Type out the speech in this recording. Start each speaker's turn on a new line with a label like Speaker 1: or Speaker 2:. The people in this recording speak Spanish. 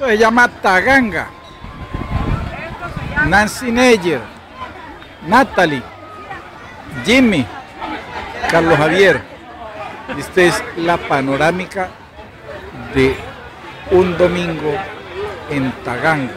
Speaker 1: Esto se llama Taganga. Nancy Neyer, Natalie, Jimmy, Carlos Javier. Esta es la panorámica de un domingo en Taganga.